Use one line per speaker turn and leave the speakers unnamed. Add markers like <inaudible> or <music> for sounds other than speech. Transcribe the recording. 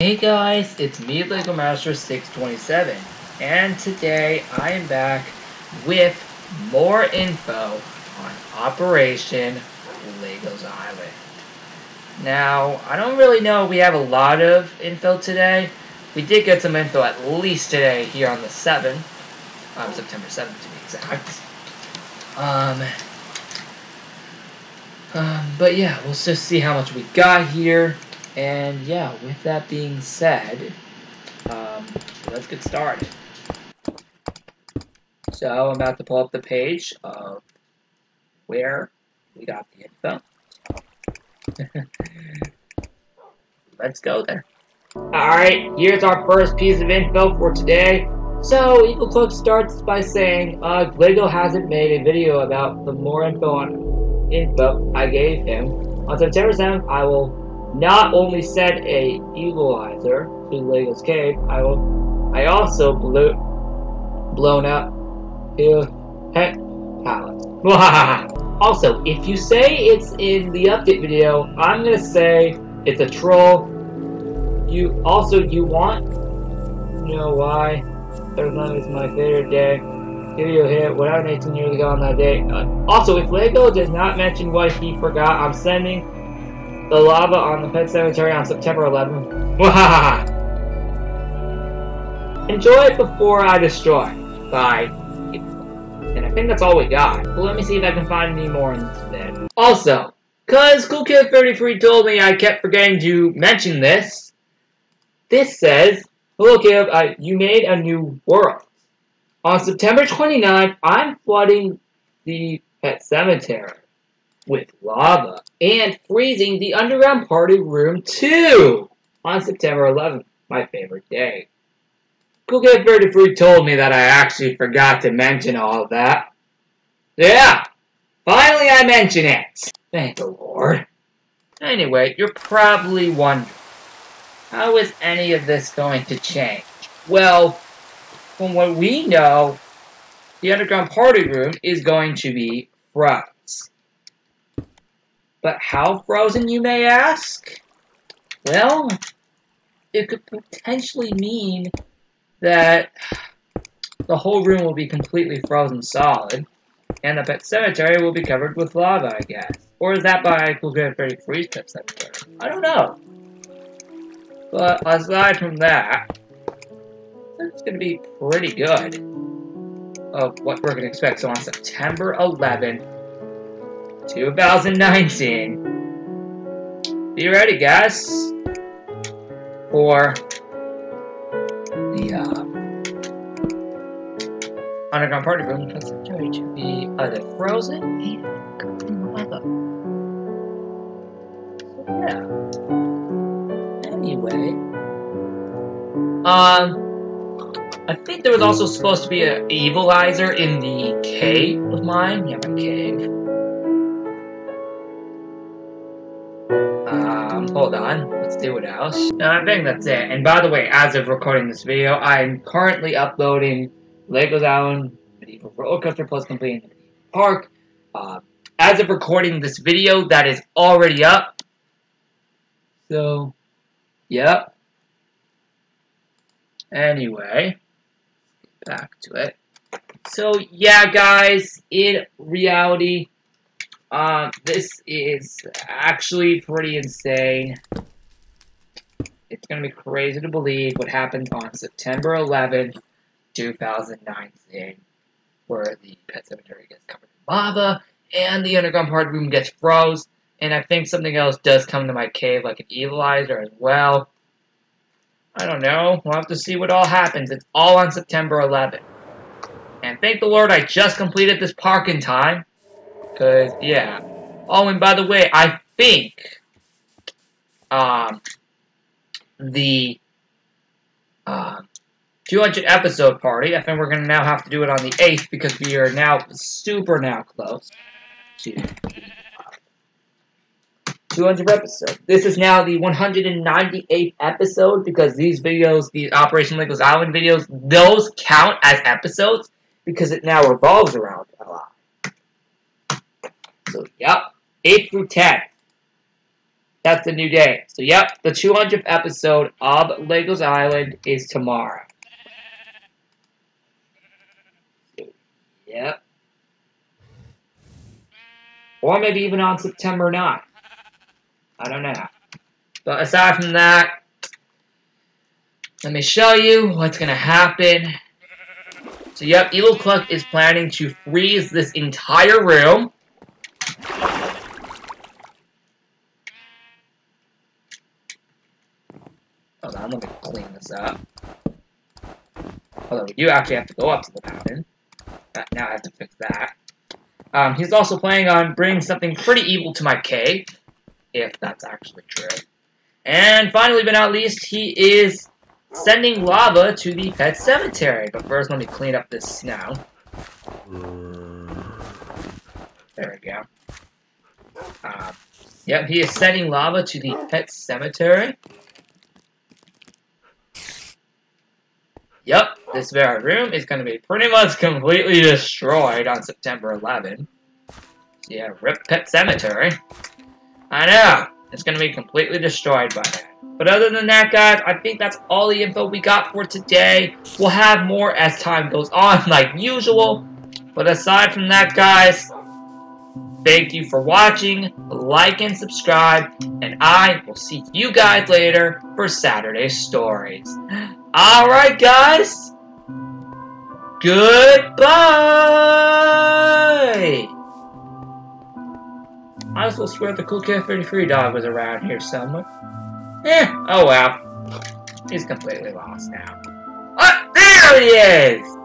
Hey guys, it's me Lego Master 627 and today I am back with more info on Operation Legos Island. Now, I don't really know we have a lot of info today. We did get some info at least today here on the 7th, um, September 7th to be exact. Um, um, but yeah, we'll just see how much we got here. And yeah, with that being said, um, let's get started. So I'm about to pull up the page of where we got the info. <laughs> let's go there. Alright, here's our first piece of info for today. So, Eagle Cloak starts by saying, uh, Lego hasn't made a video about the more info on info I gave him. On September 7th, I will not only sent a equalizer to Lego's cave, I will I also blew blown up his pet palace. also, if you say it's in the update video, I'm gonna say it's a troll. You also you want you know why? Thursday is my favorite day. Video hit without 18 years ago on that day. Uh, also, if Lego does not mention what he forgot, I'm sending the lava on the Pet Cemetery on September 11th. <laughs> Enjoy it before I destroy. Bye. And I think that's all we got. Well, let me see if I can find any more in this bed. Also, because Cool Kid 33 told me I kept forgetting to mention this, this says, Hello Kid, uh, you made a new world. On September 29th, I'm flooding the Pet Cemetery with lava and freezing the underground party room too on September 11th, my favorite day. Cool Kid 33 told me that I actually forgot to mention all of that. Yeah, finally I mention it. Thank the Lord. Anyway, you're probably wondering, how is any of this going to change? Well, from what we know, the underground party room is going to be frozen. But how frozen, you may ask? Well, it could potentially mean that the whole room will be completely frozen solid, and the pet cemetery will be covered with lava, I guess. Or is that by Freddy Freeze Pet Cemetery? I don't know. But aside from that, it's going to be pretty good of what we're going to expect. So on September 11th, 2019. Be ready, guys, for the uh, underground party room concentrate to be either frozen and in weather. So yeah. Anyway, um. I think there was also supposed to be an evilizer in the cave of mine. Yeah, my cave. Um, hold on. Let's do it else. No, I think that's it. And by the way, as of recording this video, I'm currently uploading Legos Island Medieval Roller Coaster Plus Complete in Park. Uh, as of recording this video, that is already up. So, yep. Anyway, back to it. So, yeah, guys, in reality, um, this is actually pretty insane. It's going to be crazy to believe what happened on September 11th, 2019, where the pet cemetery gets covered in lava, and the underground part room gets froze, and I think something else does come to my cave, like an evilizer as well. I don't know. We'll have to see what all happens. It's all on September 11th. And thank the Lord I just completed this park in time. Because, yeah. Oh, and by the way, I think um, the uh, 200 episode party, I think we're going to now have to do it on the 8th because we are now super now close to 200 episodes. This is now the 198th episode because these videos, the Operation Legos Island videos, those count as episodes because it now revolves around a lot. So, yep. 8 through 10. That's the new day. So, yep, the 200th episode of Legos Island is tomorrow. Yep. Or maybe even on September 9th. I don't know. But aside from that, let me show you what's going to happen. So, yep, Evil Cluck is planning to freeze this entire room. Let me clean this up. Although do actually have to go up to the mountain. Now I have to fix that. Um, he's also planning on bringing something pretty evil to my cave. If that's actually true. And finally, but not least, he is sending lava to the pet cemetery. But first, let me clean up this snow. There we go. Um, yep, he is sending lava to the pet cemetery. Yep, this very room is going to be pretty much completely destroyed on September 11. Yeah, rip pet cemetery. I know, it's going to be completely destroyed by that. But other than that, guys, I think that's all the info we got for today. We'll have more as time goes on, <laughs> like usual. But aside from that, guys, thank you for watching. Like and subscribe. And I will see you guys later for Saturday Stories. <gasps> Alright, guys. Goodbye. I also swear the Cool Cat 33 dog was around here somewhere. Eh, oh well. He's completely lost now. Oh, there he is!